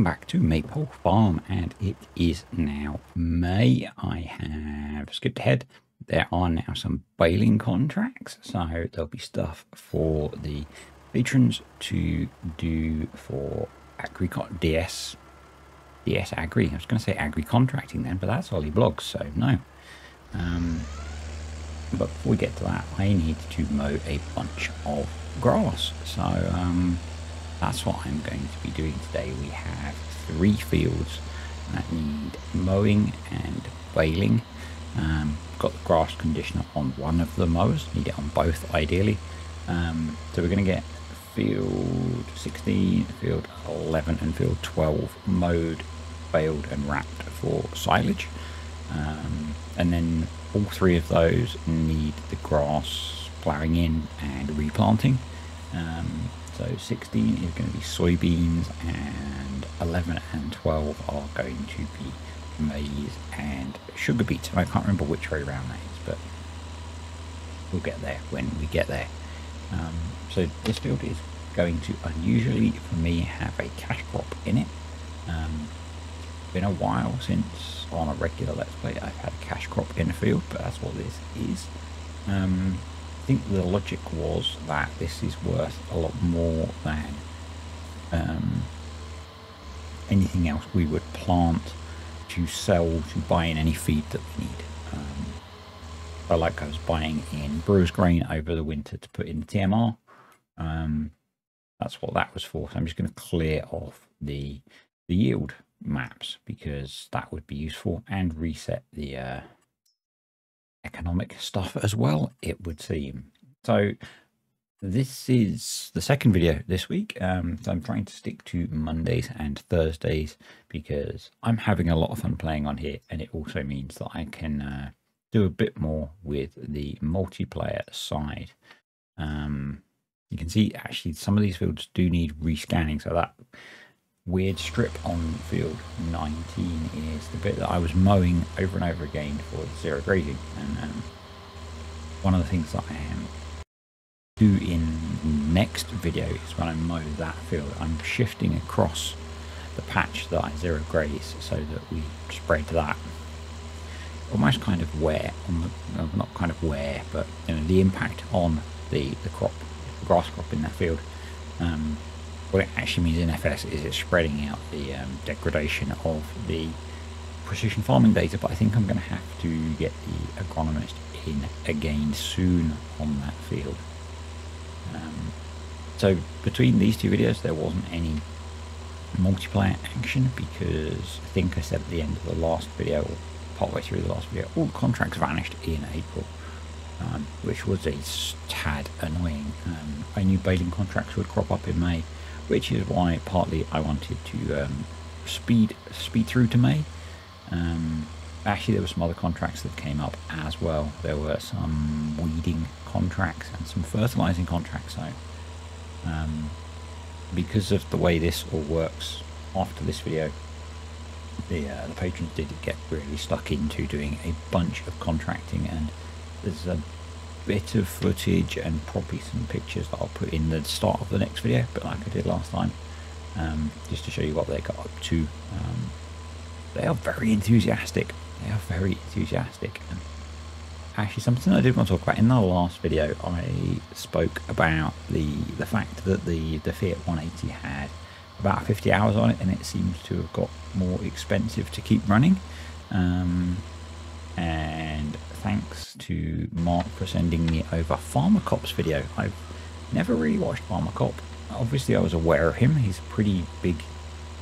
welcome back to Maypole Farm and it is now May. I have skipped ahead. There are now some baling contracts, so there'll be stuff for the patrons to do for Agri DS DS Agri. I was going to say Agri Contracting then, but that's Ollie Blogs, so no. Um, but before we get to that, I need to mow a bunch of grass. So um, that's what I'm going to be doing today. We have three fields that need mowing and baling. Um, got the grass conditioner on one of the mowers, need it on both ideally. Um, so we're going to get field 16, field 11 and field 12 mowed, baled and wrapped for silage. Um, and then all three of those need the grass ploughing in and replanting. Um, so 16 is going to be soybeans and 11 and 12 are going to be maize and sugar beet. I can't remember which way around that is, but we'll get there when we get there. Um, so this field is going to unusually for me have a cash crop in it. Um, it's been a while since on a regular let's play I've had a cash crop in a field, but that's what this is. Um, think the logic was that this is worth a lot more than um, anything else we would plant to sell to buy in any feed that we need. Um, so like I was buying in brewer's grain over the winter to put in TMR. Um, that's what that was for. So I'm just going to clear off the the yield maps because that would be useful and reset the uh, economic stuff as well, it would seem. So this is the second video this week. Um, so I'm trying to stick to Mondays and Thursdays because I'm having a lot of fun playing on here. And it also means that I can uh, do a bit more with the multiplayer side. Um, you can see actually some of these fields do need rescanning. So that weird strip on field 19 is the bit that I was mowing over and over again for zero grazing. And um, one of the things that I am do in next video is when I mow that field, I'm shifting across the patch that I zero graze so that we spread that almost kind of wear on the, not kind of wear, but you know, the impact on the, the crop, the grass crop in that field. Um, what it actually means in FS is it's spreading out the um, degradation of the precision farming data, but I think I'm going to have to get the agronomist in again soon on that field. Um, so between these two videos, there wasn't any multiplayer action because I think I said at the end of the last video, or partway through the last video, all contracts vanished in April. Um, which was a tad annoying. Um, I knew baling contracts would crop up in May, which is why partly I wanted to um, speed speed through to May. Um, actually, there were some other contracts that came up as well. There were some weeding contracts and some fertilizing contracts. So, um, because of the way this all works, after this video, the uh, the patrons did get really stuck into doing a bunch of contracting, and there's a bit of footage and probably some pictures that I'll put in the start of the next video, but like I did last time, um, just to show you what they got up to. Um, they are very enthusiastic. They are very enthusiastic. And actually, something I did want to talk about in the last video, I spoke about the the fact that the the Fiat 180 had about 50 hours on it, and it seems to have got more expensive to keep running. Um, and thanks to Mark for sending me over Farmer-Cop's video. I've never really watched Farmer-Cop. Obviously, I was aware of him. He's a pretty big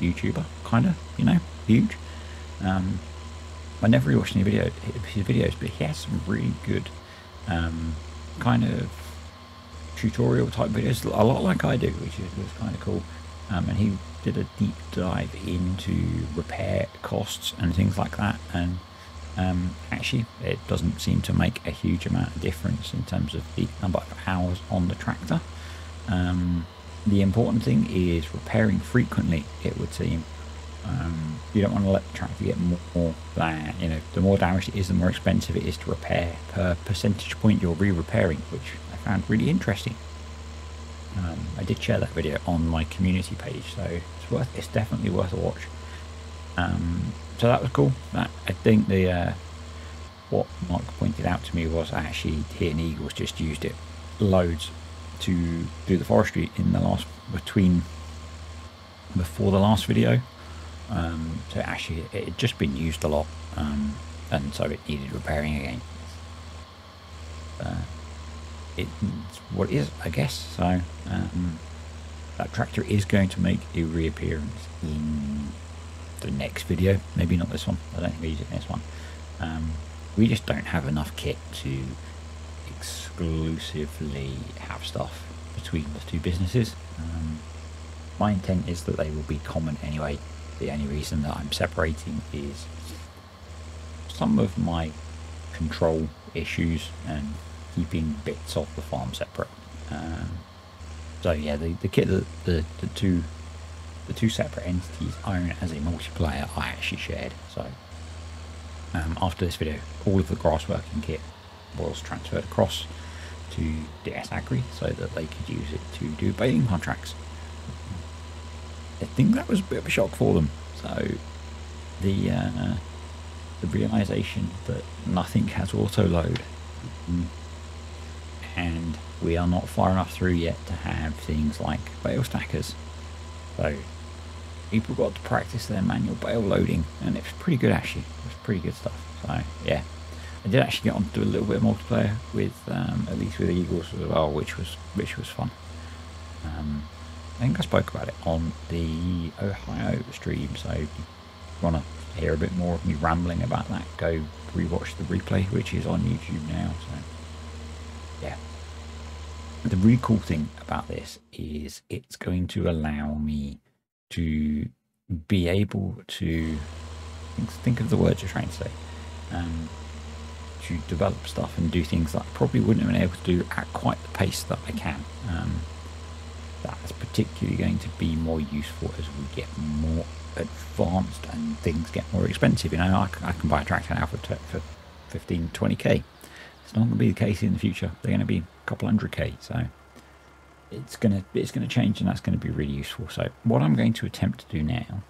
YouTuber, kind of, you know, huge. Um, I never really watched any video his videos, but he has some really good um, kind of tutorial type videos, a lot like I do, which is, was kind of cool. Um, and he did a deep dive into repair costs and things like that, and um, actually it doesn't seem to make a huge amount of difference in terms of the number of hours on the tractor. Um, the important thing is repairing frequently, it would seem. Um, you don't want to let the tractor get more than, you know, the more damage it is, the more expensive it is to repair per percentage point you're re-repairing, which I found really interesting. Um, I did share that video on my community page, so it's worth. It's definitely worth a watch. Um, so that was cool. I think the uh, what Mark pointed out to me was actually Hitting Eagles just used it loads to do the forestry in the last between before the last video. Um, so actually, it had just been used a lot, um, and so it needed repairing again. Uh, it's what it is, I guess. So um, that tractor is going to make a reappearance in the next video. Maybe not this one. I don't think we use it in this one. Um, we just don't have enough kit to exclusively have stuff between the two businesses. Um, my intent is that they will be common anyway. The only reason that I'm separating is some of my control issues and keeping bits of the farm separate. Um, so yeah, the, the kit that the, the two the two separate entities own as a multiplayer I actually shared. So um, after this video, all of the grass working kit was transferred across to DS Agri so that they could use it to do baling contracts. I think that was a bit of a shock for them. So the uh, the realization that nothing has auto load and we are not far enough through yet to have things like bale stackers. So people got to practice their manual bale loading and it was pretty good actually. It was pretty good stuff. So yeah. I did actually get on to do a little bit of multiplayer with um, at least with Eagles as well, which was which was fun. Um, I think I spoke about it on the Ohio stream, so if you want to hear a bit more of me rambling about that, go rewatch the replay, which is on YouTube now. So yeah, the really cool thing about this is it's going to allow me to be able to think of the words you're trying to say. Um, to develop stuff and do things that I probably wouldn't have been able to do at quite the pace that I can. Um, that's particularly going to be more useful as we get more advanced and things get more expensive. You know, I, I can buy a tractor now for, for 15, 20k. It's not going to be the case in the future. They're going to be a couple hundred k. So it's going to it's to change, and that's going to be really useful. So what I'm going to attempt to do now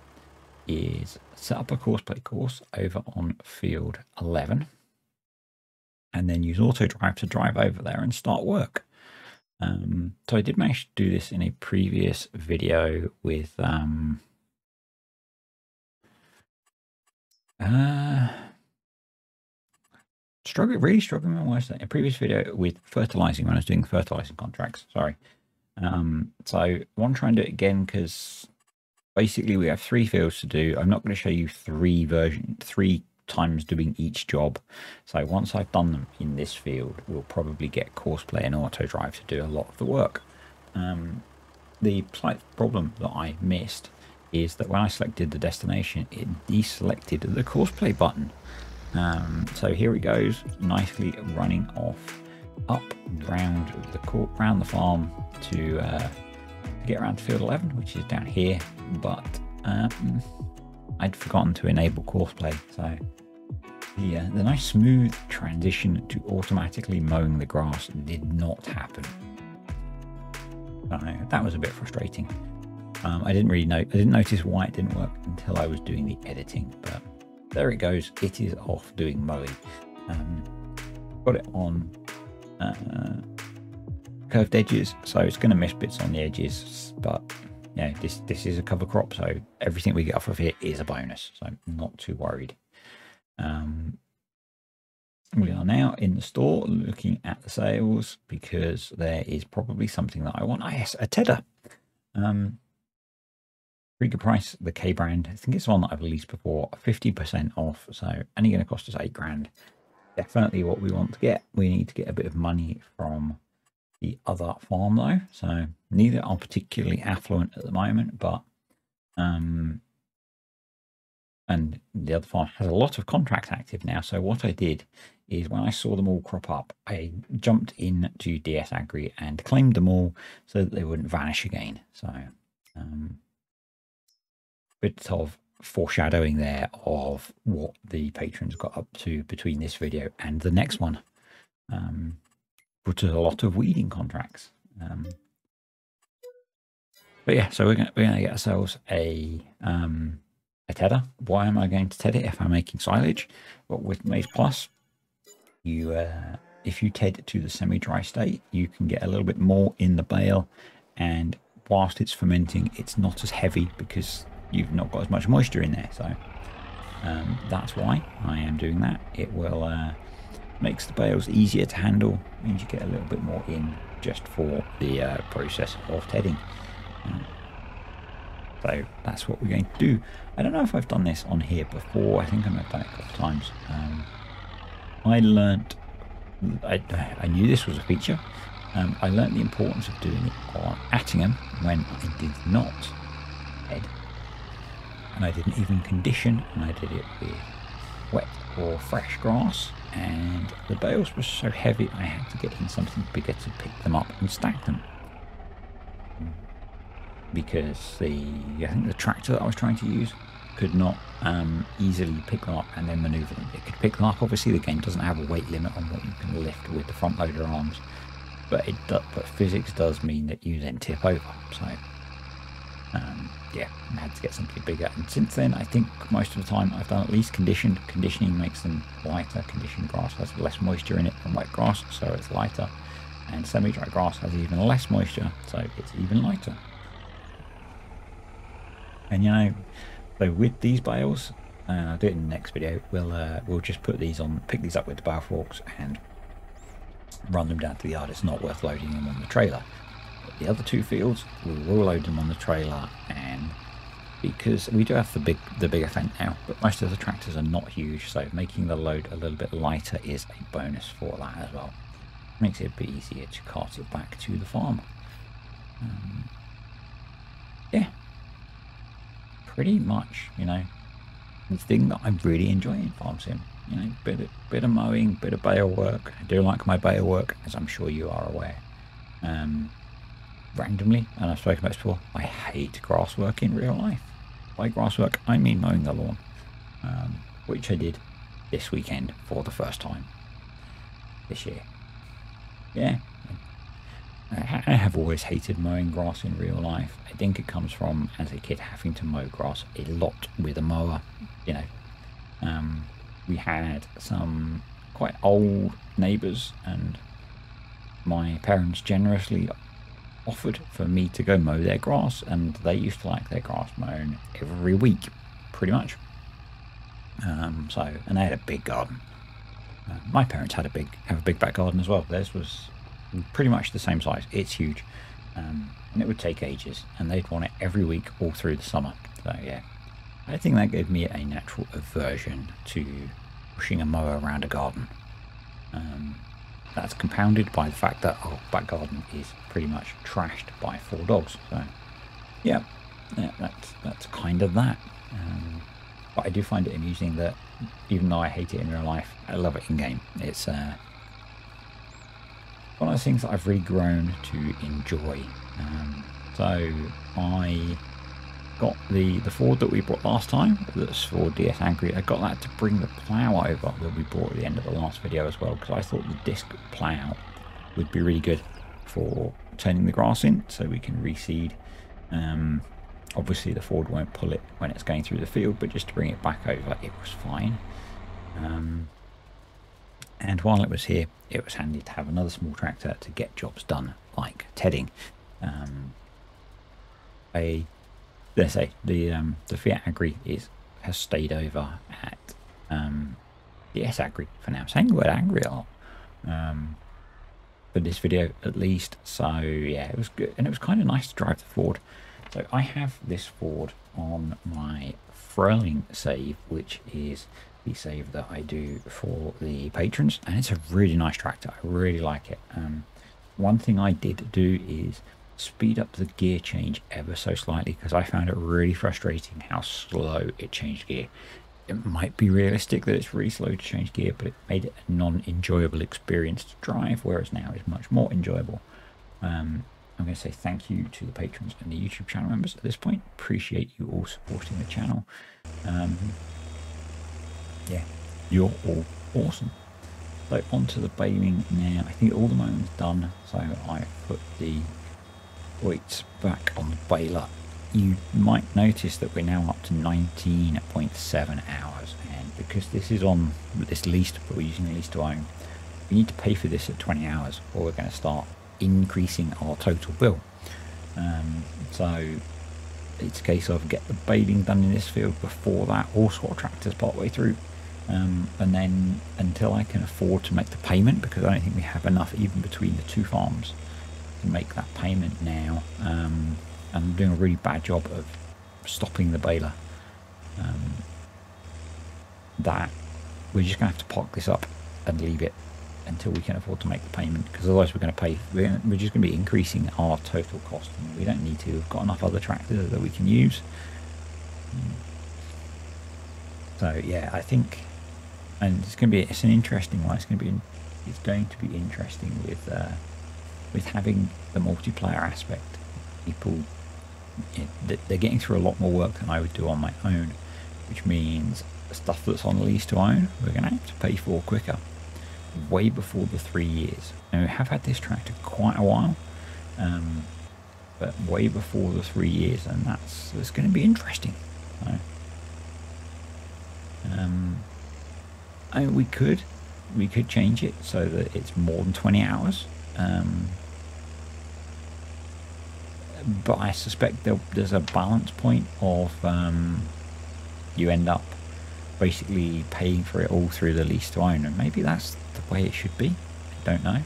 is set up a course courseplay course over on field 11 and then use auto drive to drive over there and start work. Um, so I did manage to do this in a previous video with um, uh, struggling, really struggling with words. A previous video with fertilizing when I was doing fertilizing contracts. Sorry. Um, so I want to try and do it again because basically we have three fields to do. I'm not going to show you three version, three times doing each job. So once I've done them in this field, we'll probably get Courseplay and Auto Drive to do a lot of the work. Um, the slight problem that I missed is that when I selected the destination, it deselected the Courseplay button. Um, so here it goes, nicely running off up round the court, round the farm to uh, get around to field 11, which is down here. But um, I'd forgotten to enable course play, so the, uh, the nice smooth transition to automatically mowing the grass did not happen. So that was a bit frustrating. Um, I didn't really know, I didn't notice why it didn't work until I was doing the editing, but there it goes. It is off doing mowing. Um, got it on uh, curved edges, so it's going to miss bits on the edges, but yeah, this this is a cover crop, so everything we get off of here is a bonus. So I'm not too worried. Um, we are now in the store looking at the sales because there is probably something that I want. Oh, yes, a Tedder. Um, pretty good price. The K brand. I think it's one that I've released before. 50% off. So only going to cost us eight grand. Definitely what we want to get. We need to get a bit of money from the other farm though. So neither are particularly affluent at the moment, but um, and the other farm has a lot of contracts active now. So what I did is when I saw them all crop up, I jumped in to DS Agri and claimed them all so that they wouldn't vanish again. So um, bits of foreshadowing there of what the patrons got up to between this video and the next one. Um, put a lot of weeding contracts. Um, but yeah, so we're gonna we're gonna get ourselves a um a tedder. Why am I going to ted it if I'm making silage? But with Maize Plus, you uh, if you ted it to the semi-dry state, you can get a little bit more in the bale, and whilst it's fermenting, it's not as heavy because you've not got as much moisture in there. So um, that's why I am doing that. It will uh, makes the bales easier to handle, means you get a little bit more in just for the uh, process of tedding. Um, so that's what we're going to do. I don't know if I've done this on here before. I think I might have done it a couple of times. Um, I learnt, I, I knew this was a feature. Um, I learnt the importance of doing it on Attingham when I did not head. And I didn't even condition, and I did it with wet or fresh grass. And the bales were so heavy, I had to get in something bigger to pick them up and stack them because the I think the tractor that I was trying to use could not um, easily pick them up and then maneuver them. It could pick them up. Obviously, the game doesn't have a weight limit on what you can lift with the front loader arms, but it does, but physics does mean that you then tip over. So um, yeah, I had to get something bigger. And since then, I think most of the time I've done at least conditioned. Conditioning makes them lighter. Conditioned grass has less moisture in it than wet grass, so it's lighter. And semi-dry grass has even less moisture, so it's even lighter. And you know, so with these bales, and I'll do it in the next video, we'll uh, we'll just put these on, pick these up with the bow forks and run them down to the yard. It's not worth loading them on the trailer. But the other two fields, we will load them on the trailer and because we do have the big the bigger Fendt now, but most of the tractors are not huge, so making the load a little bit lighter is a bonus for that as well. Makes it a bit easier to cart it back to the farm. Um, yeah, pretty much, you know, the thing that I'm really enjoying Farm Sim. You know, bit of, bit of mowing, bit of bale work. I do like my bale work, as I'm sure you are aware. Um, randomly, and I've spoken about this before, I hate grass work in real life. By grass work, I mean mowing the lawn, um, which I did this weekend for the first time this year. Yeah, I have always hated mowing grass in real life. I think it comes from, as a kid, having to mow grass a lot with a mower. You know, um, we had some quite old neighbours, and my parents generously offered for me to go mow their grass, and they used to like their grass mown every week, pretty much. Um, so, and they had a big garden. Uh, my parents had a big have a big back garden as well. Theirs was pretty much the same size. It's huge. Um, and it would take ages. And they'd want it every week all through the summer. So yeah, I think that gave me a natural aversion to pushing a mower around a garden. Um, that's compounded by the fact that our back garden is pretty much trashed by four dogs. So yeah, yeah that's, that's kind of that. Um, but I do find it amusing that even though I hate it in real life, I love it in game. It's uh, one of those things that I've really grown to enjoy. Um, so I got the, the Ford that we bought last time, that's for DS Agri, I got that to bring the plough over that we bought at the end of the last video as well, because I thought the disc plough would be really good for turning the grass in so we can reseed. Um, obviously the Ford won't pull it when it's going through the field, but just to bring it back over, it was fine. Um, and while it was here, it was handy to have another small tractor to get jobs done, like tedding. Um, a, let's say, the um, the Fiat Agri is has stayed over at um, the S Agri for now. saying the word Agri a lot. Um, for this video at least. So yeah, it was good. And it was kind of nice to drive the Ford. So I have this Ford on my Furling save, which is the save that I do for the patrons and it's a really nice tractor I really like it um, one thing I did do is speed up the gear change ever so slightly because I found it really frustrating how slow it changed gear it might be realistic that it's really slow to change gear but it made it a non-enjoyable experience to drive whereas now it's much more enjoyable um, I'm going to say thank you to the patrons and the YouTube channel members at this point. Appreciate you all supporting the channel. Um, yeah, you're all awesome. So onto the baling now. I think all the mowning's done. So I put the weights back on the baler, you might notice that we're now up to 19.7 hours. And because this is on this lease, we're using lease to own, we need to pay for this at 20 hours or we're going to start increasing our total bill. Um, so it's a case of get the baling done in this field before that or swap tractors partway through. Um, and then until I can afford to make the payment, because I don't think we have enough even between the two farms make that payment now. Um, and I'm doing a really bad job of stopping the baler. Um, that we're just going to have to park this up and leave it until we can afford to make the payment because otherwise we're going to pay we're, we're just going to be increasing our total cost we don't need to we've got enough other tractors that we can use so yeah i think and it's going to be it's an interesting one it's going to be it's going to be interesting with uh, with having the multiplayer aspect people they're getting through a lot more work than i would do on my own which means stuff that's on lease to own we're going to have to pay for quicker way before the three years. Now, we have had this tractor quite a while, um, but way before the three years, and that's, that's going to be interesting. Um, I mean, we could we could change it so that it's more than 20 hours. Um, but I suspect there, there's a balance point of um, you end up basically paying for it all through the lease to own, and maybe that's the way it should be. I don't know.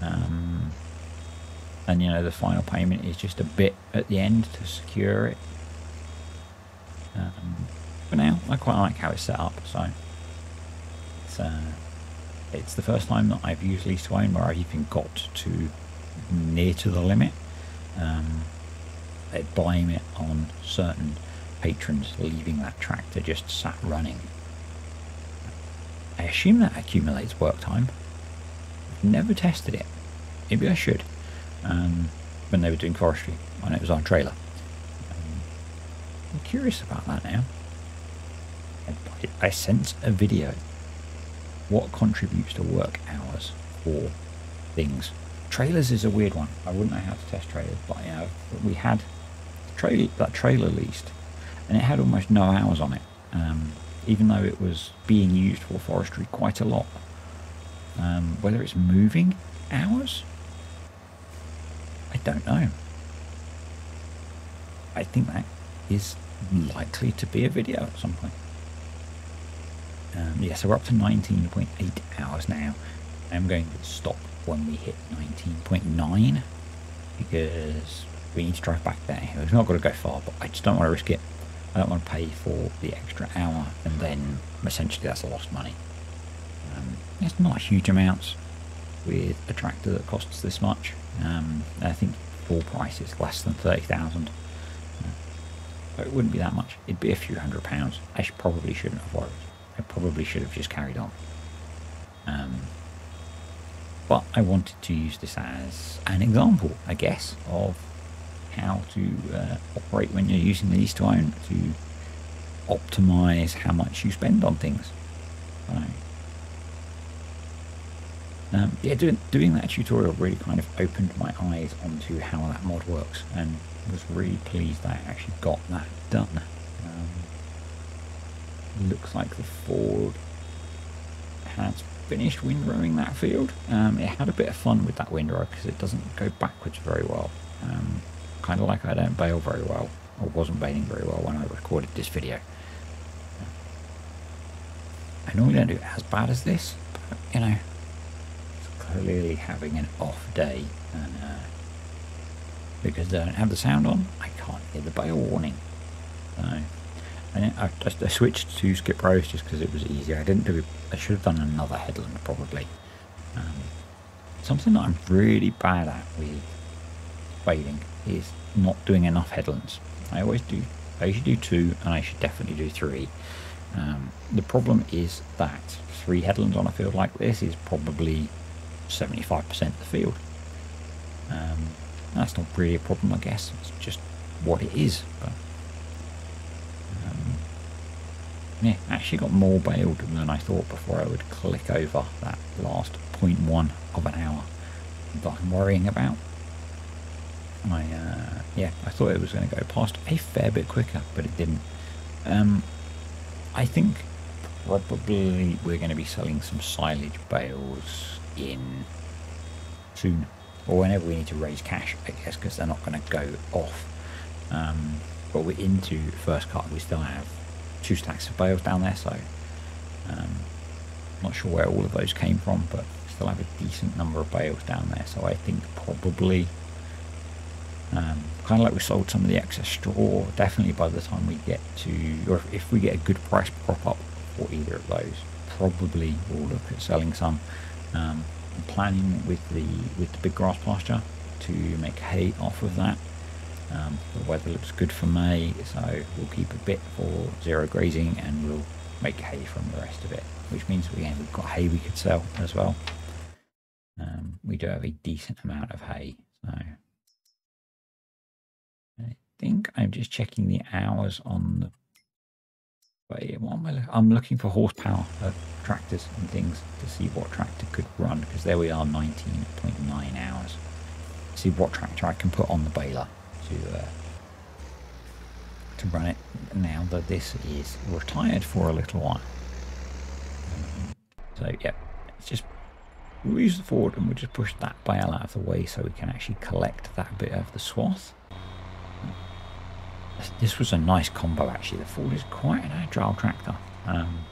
Um, and you know, the final payment is just a bit at the end to secure it. Um, for now, I quite like how it's set up. So it's uh, it's the first time that I've used lease to own where I've even got to near to the limit. Um, they blame it on certain patrons leaving that tractor just sat running. I assume that accumulates work time. Never tested it. Maybe I should. Um, when they were doing forestry, when it was on trailer. Um, I'm curious about that now. I, I sense a video. What contributes to work hours for things? Trailers is a weird one. I wouldn't know how to test trailers, but you know, we had tra that trailer leased and it had almost no hours on it, um, even though it was being used for forestry quite a lot. Um, whether it's moving hours, I don't know. I think that is likely to be a video at some point. Um, yeah, so we're up to 19.8 hours now. I'm going to stop when we hit 19.9 because we need to drive back there. We've not going to go far, but I just don't want to risk it. I don't want to pay for the extra hour and then essentially that's a lost money. Um, it's not huge amounts with a tractor that costs this much. Um, I think full price is less than 30,000. Uh, it wouldn't be that much. It'd be a few hundred pounds. I should, probably shouldn't have worried. I probably should have just carried on. Um, but I wanted to use this as an example, I guess, of how to uh, operate when you're using lease to own to optimize how much you spend on things. Um, yeah, doing, doing that tutorial really kind of opened my eyes onto how that mod works and was really pleased that I actually got that done. Looks like the Ford has finished windrowing that field. Um, it had a bit of fun with that windrow because it doesn't go backwards very well. Um, kind of like I don't bale very well, or wasn't baling very well when I recorded this video. I normally don't do it as bad as this, but you know, it's clearly having an off day, and uh, because I don't have the sound on, I can't hear the bale warning. So, and I, just, I switched to skip rows just because it was easier. I didn't do. I should have done another headland probably. Um, something that I'm really bad at with baling is not doing enough headlands. I always do. I usually do two, and I should definitely do three. Um, the problem is that three headlands on a field like this is probably 75% of the field. Um, that's not really a problem, I guess. It's just what it is. But um, yeah, actually got more baled than I thought before I would click over that last 0.1 of an hour that I'm worrying about. I uh, yeah, I thought it was going to go past a fair bit quicker, but it didn't. Um, I think probably we're going to be selling some silage bales in soon, or whenever we need to raise cash, I guess, because they're not going to go off. Um, but we're into first cut. We still have two stacks of bales down there, so um, not sure where all of those came from, but still have a decent number of bales down there. So I think probably um, kind of like we sold some of the excess straw. Definitely by the time we get to, or if, if we get a good price prop up for either of those, probably we'll look at selling some. Um, I'm planning with the with the big grass pasture to make hay off of that. Um, the weather looks good for May, so we'll keep a bit for zero grazing and we'll make hay from the rest of it, which means we, we've got hay we could sell as well. Um, we do have a decent amount of hay, so I think I'm just checking the hours on the Wait, what am I I'm looking for horsepower of tractors and things to see what tractor could run because there we are 19.9 hours. See what tractor I can put on the baler to uh, to run it now that this is retired for a little while. So yeah, it's just we'll use the Ford and we'll just push that bale out of the way so we can actually collect that bit of the swath. This was a nice combo actually. The Ford is quite an agile tractor. Um,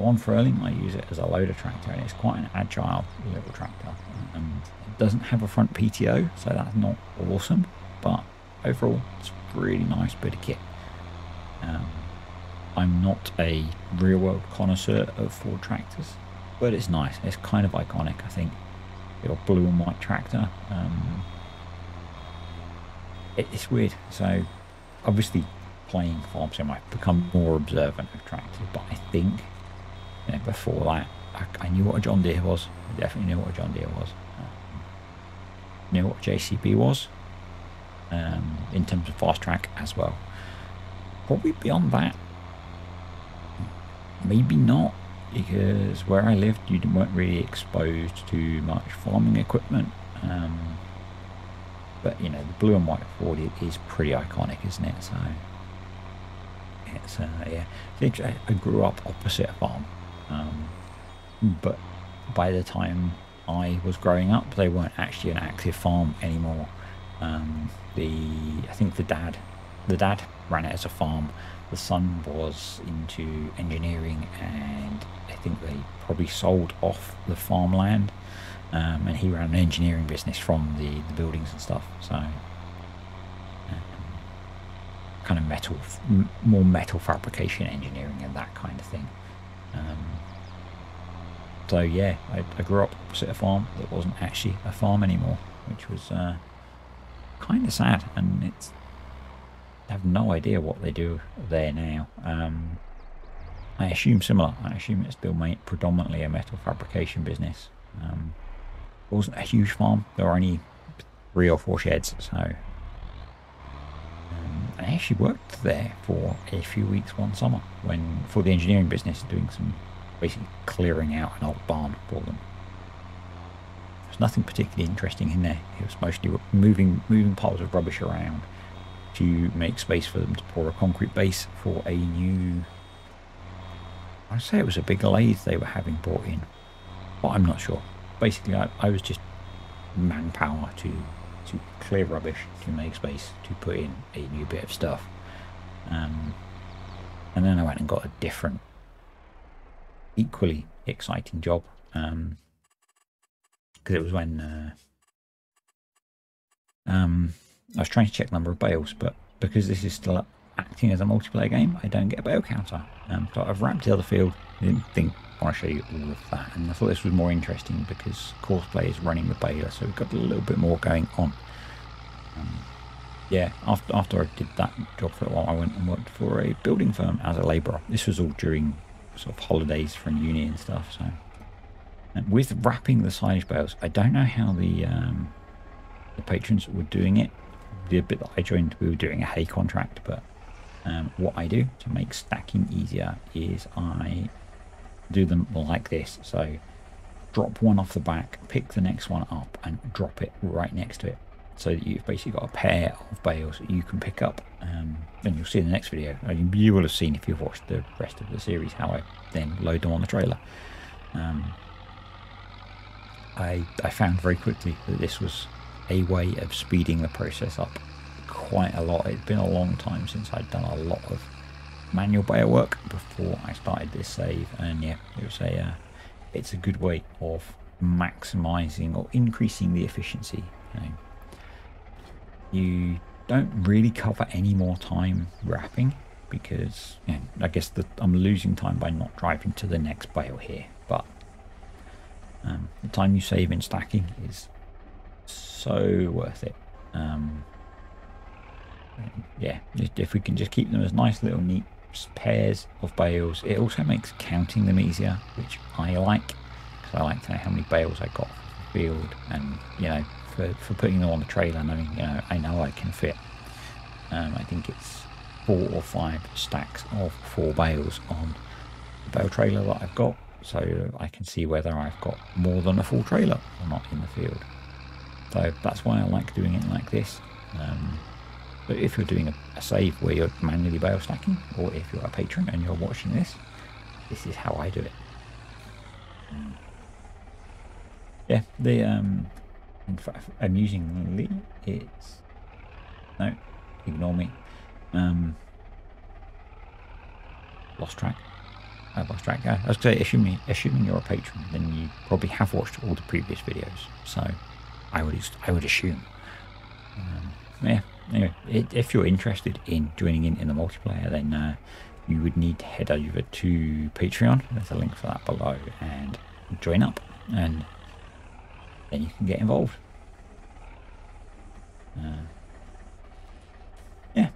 one for Erling, I use it as a loader tractor and it's quite an agile little tractor. And it doesn't have a front PTO, so that's not awesome, but overall it's a really nice bit of kit. Um, I'm not a real world connoisseur of Ford tractors, but it's nice. It's kind of iconic, I think. Your blue and white tractor. Um, it, it's weird. So, obviously, playing Farm I've become more observant of tractors, but I think before that, I, I, knew what a John Deere was. I definitely knew what a John Deere was. Um, knew what JCB was um, in terms of Fastrac as well. Probably beyond that, maybe not, because where I lived, you weren't really exposed to much farming equipment. Um, but you know, the blue and white Ford is pretty iconic, isn't it? So it's uh, yeah. I, I grew up opposite a farm, um, but by the time I was growing up, they weren't actually an active farm anymore. Um, the I think the dad, the dad ran it as a farm. The son was into engineering, and I think they probably sold off the farmland, um, and he ran an engineering business from the, the buildings and stuff. So, um, kind of metal, more metal fabrication engineering and that kind of thing. Um, so yeah, I, I, grew up opposite a farm that wasn't actually a farm anymore, which was. Uh, kind of sad, and it's I have no idea what they do there now. Um, I assume similar. I assume it's still predominantly a metal fabrication business. Um, it wasn't a huge farm. There were only three or four sheds, so actually worked there for a few weeks one summer when for the engineering business, doing some basically clearing out an old barn for them. There's nothing particularly interesting in there. It was mostly moving moving piles of rubbish around to make space for them to pour a concrete base for a new. I'd say it was a big lathe they were having brought in, but I'm not sure. Basically, I, I was just manpower to to clear rubbish to make space to put in a new bit of stuff. Um, and then I went and got a different, equally exciting job. Um, because it was when uh, um, I was trying to check the number of bales, but because this is still acting as a multiplayer game, I don't get a bale counter. Um, so I've wrapped the other field. I didn't think I want to show you all of that, and I thought this was more interesting because course Courseplay is running the baler, so we've got a little bit more going on. Um, yeah, after after I did that job for a while, I went and worked for a building firm as a labourer. This was all during sort of holidays from uni and stuff, so and with wrapping the silage bales, I don't know how the um, the patrons were doing it. The bit that I joined, we were doing a hay contract, but um, what I do to make stacking easier is I do them like this. So drop one off the back, pick the next one up, and drop it right next to it. so that you've basically got a pair of bales that you can pick up. Um, and you'll see in the next video. You will have seen if you've watched the rest of the series how I then load them on the trailer. Um, I, I found very quickly that this was a way of speeding the process up quite a lot. It's been a long time since I'd done a lot of manual bale work before I started this save, and yeah, it was a uh, it's a good way of maximizing or increasing the efficiency. You, know. you don't really cover any more time wrapping because you know, I guess that I'm losing time by not driving to the next bale here, but um, the time you save in stacking is so worth it. Um, yeah, if we can just keep them as nice little neat pairs of bales, it also makes counting them easier, which I like. Because I like to know how many bales I got for the field, and you know, for, for putting them on the trailer, knowing you know I know I can fit. Um, I think it's four or five stacks of four bales on the bale trailer that I've got, so I can see whether I've got more than a full trailer or not in the field. So that's why I like doing it like this. Um, but if you're doing a, a, save where you're manually bale stacking, or if you're a patron and you're watching this, this is how I do it. Um, yeah, the um, in fact, amusingly, it's no, ignore me. Um, lost track. I lost track. I was going to say, assuming, assuming you're a patron, then you probably have watched all the previous videos. So I would I would assume. Um, yeah. Anyway, it, if you're interested in joining in in the multiplayer, then uh, you would need to head over to Patreon. There's a link for that below, and join up, and then you can get involved. Uh, yeah,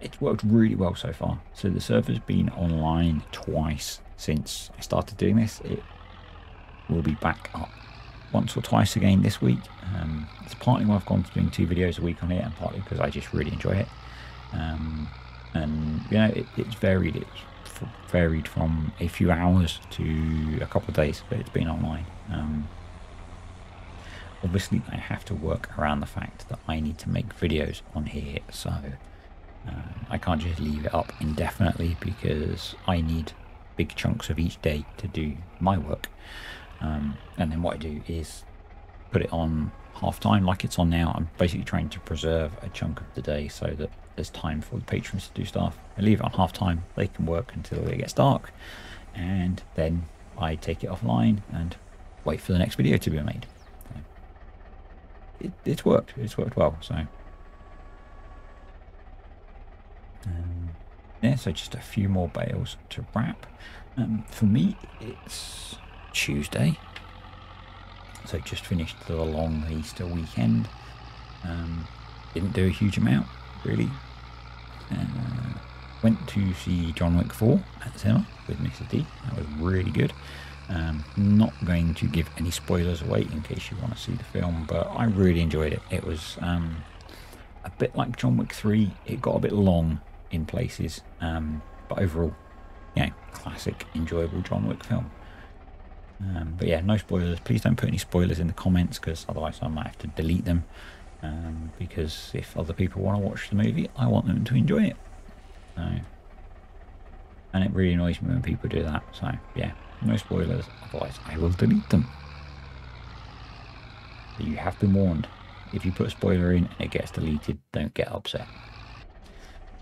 it's worked really well so far. So the server's been online twice since I started doing this. It will be back up once or twice again this week. Um, it's partly why I've gone to doing two videos a week on it, and partly because I just really enjoy it. Um, and you know, it, it's varied. It's varied from a few hours to a couple of days, but it's been online. Um, obviously, I have to work around the fact that I need to make videos on here, so uh, I can't just leave it up indefinitely because I need big chunks of each day to do my work. Um, and then what I do is put it on half time like it's on now. I'm basically trying to preserve a chunk of the day so that there's time for the patrons to do stuff. I leave it on half time. They can work until it gets dark. And then I take it offline and wait for the next video to be made. So it, it's worked. It's worked well. So um, yeah, so just a few more bales to wrap. Um, for me, it's Tuesday. So just finished the long Easter weekend. Um, didn't do a huge amount, really. Uh, went to see John Wick 4 at the cinema with Mrs. D. That was really good. Um, not going to give any spoilers away in case you want to see the film, but I really enjoyed it. It was um, a bit like John Wick 3. It got a bit long in places, um, but overall, yeah, classic, enjoyable John Wick film. Um, but yeah, no spoilers. Please don't put any spoilers in the comments because otherwise I might have to delete them. Um, because if other people want to watch the movie, I want them to enjoy it. So, and it really annoys me when people do that. So yeah, no spoilers. Otherwise, I will delete them. But you have been warned. If you put a spoiler in and it gets deleted, don't get upset.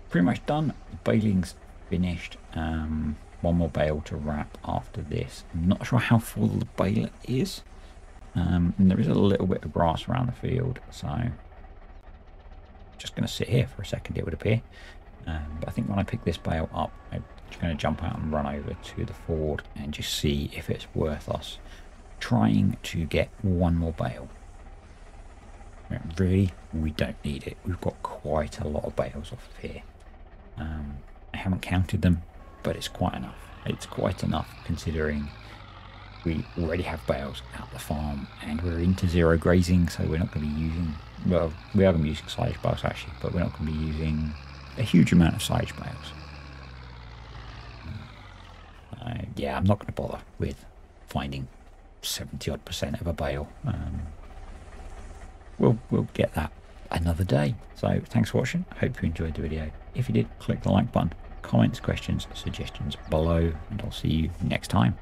Pretty much done. The baling's finished. Um, one more bale to wrap after this. I'm not sure how full the bale is. Um, and there is a little bit of grass around the field, so just going to sit here for a second, it would appear. Um, but I think when I pick this bale up, I'm just going to jump out and run over to the ford and just see if it's worth us trying to get one more bale. Really, we don't need it. We've got quite a lot of bales off of here. Um, I haven't counted them but it's quite enough. It's quite enough considering we already have bales at the farm and we're into zero grazing, so we're not going to be using, well, we are going to be using silage bales actually, but we're not going to be using a huge amount of silage bales. Uh, yeah, I'm not going to bother with finding 70 odd percent of a bale. Um, we'll, we'll get that another day. So thanks for watching. I hope you enjoyed the video. If you did, click the like button. Comments, questions, suggestions below, and I'll see you next time.